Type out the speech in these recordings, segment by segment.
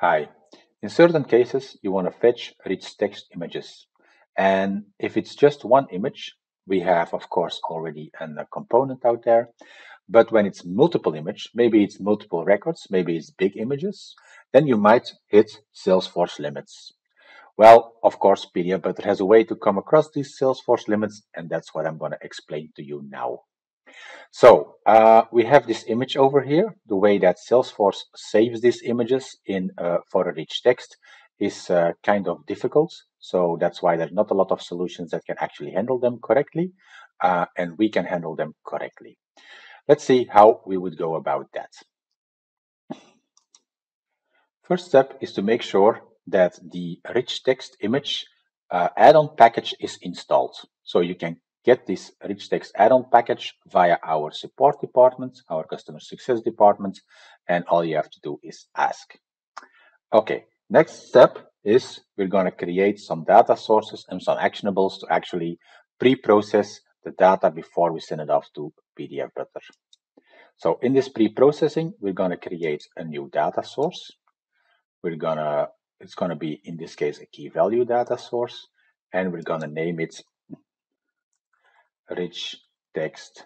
Hi. In certain cases, you want to fetch rich text images. And if it's just one image, we have, of course, already a component out there. But when it's multiple image, maybe it's multiple records, maybe it's big images, then you might hit Salesforce limits. Well, of course, PDF Butler has a way to come across these Salesforce limits, and that's what I'm going to explain to you now. So uh, we have this image over here. The way that Salesforce saves these images in uh, for a rich text is uh, kind of difficult. So that's why there's not a lot of solutions that can actually handle them correctly, uh, and we can handle them correctly. Let's see how we would go about that. First step is to make sure that the rich text image uh, add-on package is installed. So you can get this rich text add-on package via our support department, our customer success department, and all you have to do is ask. Okay, next step is we're going to create some data sources and some actionables to actually pre-process the data before we send it off to PDF Butler. So in this pre-processing, we're going to create a new data source. We're going to, it's going to be, in this case, a key value data source, and we're going to name it rich text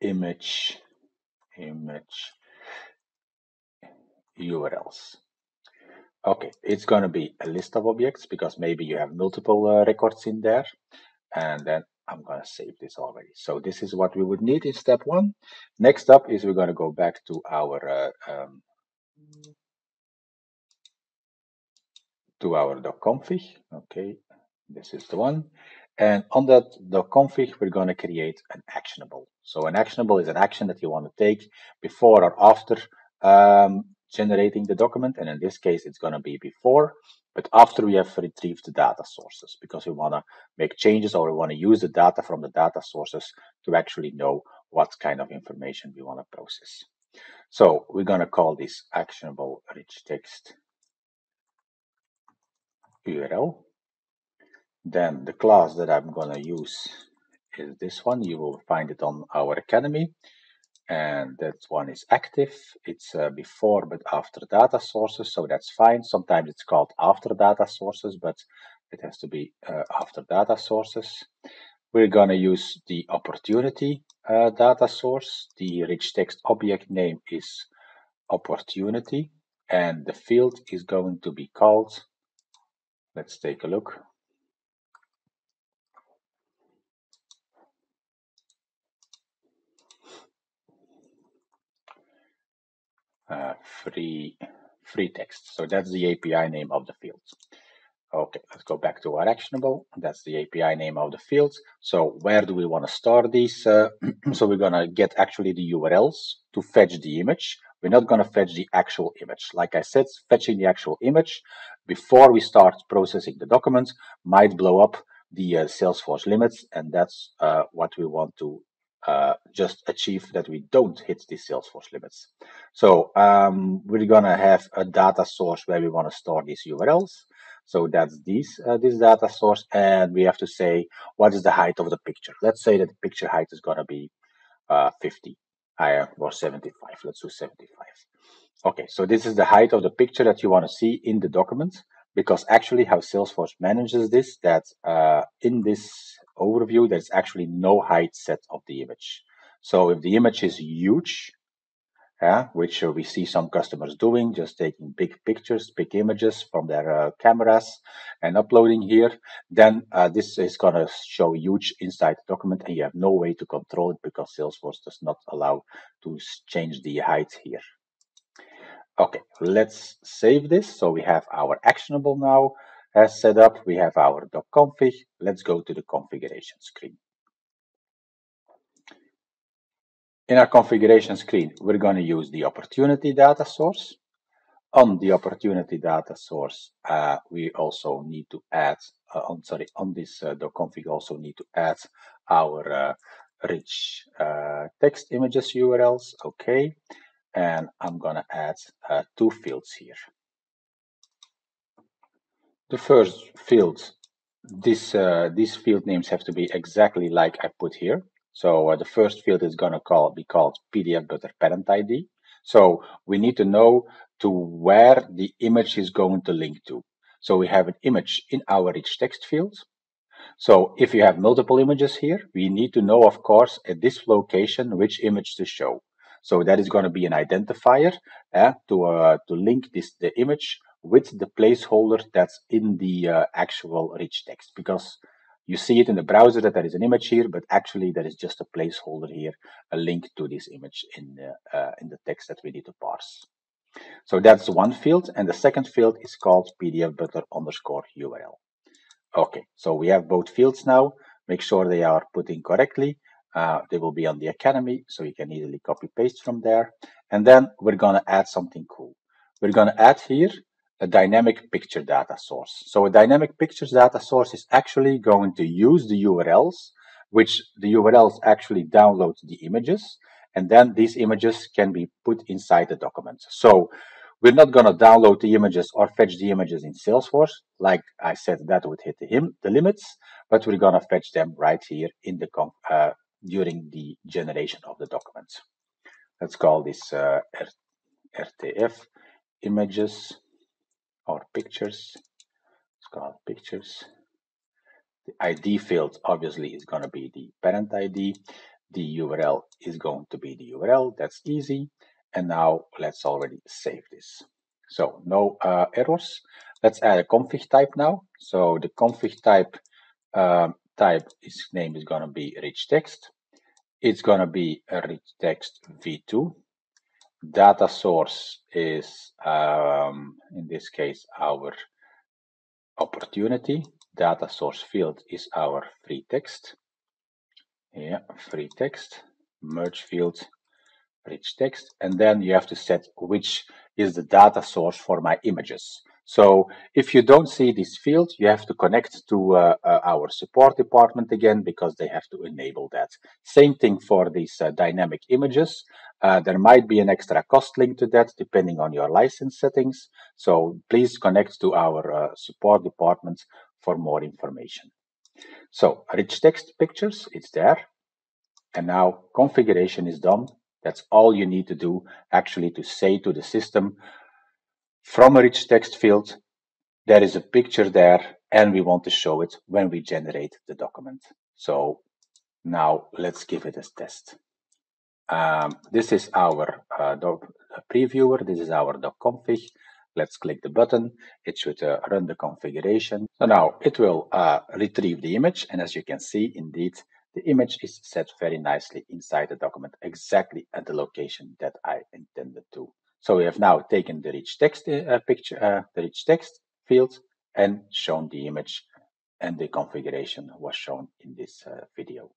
image image URLs. Okay, it's going to be a list of objects because maybe you have multiple uh, records in there. And then I'm going to save this already. So this is what we would need in step one. Next up is we're going to go back to our uh, um, to our .config. Okay, this is the one. And on that the .config, we're going to create an actionable. So an actionable is an action that you want to take before or after um, generating the document. And in this case, it's going to be before, but after we have retrieved the data sources, because we want to make changes or we want to use the data from the data sources to actually know what kind of information we want to process. So we're going to call this actionable rich text URL. Then the class that I'm going to use is this one. You will find it on our Academy and that one is active. It's uh, before but after data sources, so that's fine. Sometimes it's called after data sources, but it has to be uh, after data sources. We're going to use the opportunity uh, data source. The rich text object name is opportunity, and the field is going to be called, let's take a look, uh, free free text. So that's the API name of the fields. Okay, let's go back to our actionable. That's the API name of the fields. So where do we want to store these? Uh, so we're going to get actually the URLs to fetch the image. We're not going to fetch the actual image. Like I said, fetching the actual image before we start processing the document might blow up the uh, Salesforce limits, and that's uh, what we want to uh, just achieve that we don't hit the Salesforce limits. So um, we're gonna have a data source where we want to store these URLs. So that's this uh, this data source, and we have to say what is the height of the picture. Let's say that the picture height is gonna be uh, 50 higher or 75. Let's do 75. Okay, so this is the height of the picture that you want to see in the document because actually how Salesforce manages this, that uh, in this overview, there's actually no height set of the image. So if the image is huge, yeah, which uh, we see some customers doing, just taking big pictures, big images from their uh, cameras and uploading here, then uh, this is going to show huge inside the document and you have no way to control it because Salesforce does not allow to change the height here. Okay, let's save this. So we have our actionable now as set up. We have our .config. Let's go to the configuration screen. In our configuration screen, we're going to use the opportunity data source. On the opportunity data source, uh, we also need to add, uh, on sorry, on this uh, config also need to add our uh, rich uh, text images URLs. Okay, and I'm gonna add uh, two fields here. The first fields, this uh, these field names have to be exactly like I put here. So uh, the first field is gonna call be called PDF Butler Parent ID. So we need to know to where the image is going to link to. So we have an image in our rich text field. So if you have multiple images here, we need to know, of course, at this location, which image to show. So that is going to be an identifier uh, to, uh, to link this the image with the placeholder that's in the uh, actual rich text because you see it in the browser that there is an image here, but actually there is just a placeholder here, a link to this image in the, uh, in the text that we need to parse. So that's one field, and the second field is called PDF Butler underscore URL. Okay, so we have both fields now. Make sure they are put in correctly. Uh, they will be on the Academy, so you can easily copy paste from there. And then we're going to add something cool. We're going to add here a dynamic picture data source. So a dynamic pictures data source is actually going to use the URLs, which the URLs actually download the images, and then these images can be put inside the document. So we're not going to download the images or fetch the images in Salesforce. Like I said, that would hit the, the limits, but we're going to fetch them right here in the uh, during the generation of the documents. Let's call this uh, RTF images or pictures. It's called pictures. The ID field obviously is going to be the parent ID. The URL is going to be the URL. That's easy. And now let's already save this. So no uh, errors. Let's add a config type now. So the config type um, type is name is going to be rich text. It's going to be a rich text v2 data source is, um, in this case, our opportunity. Data source field is our free text. Yeah, free text, merge field, rich text. And then you have to set which is the data source for my images. So if you don't see this field, you have to connect to uh, uh, our support department again because they have to enable that. Same thing for these uh, dynamic images. Uh, there might be an extra cost link to that depending on your license settings. So please connect to our uh, support department for more information. So rich text pictures, it's there. And now configuration is done. That's all you need to do actually to say to the system, from a rich text field, there is a picture there and we want to show it when we generate the document. So now let's give it a test. Um, this is our uh, previewer. This is our .config. Let's click the button. It should uh, run the configuration. So now it will uh, retrieve the image. And as you can see, indeed, the image is set very nicely inside the document, exactly at the location that I intended to. So we have now taken the rich text uh, picture, uh, the rich text field, and shown the image, and the configuration was shown in this uh, video.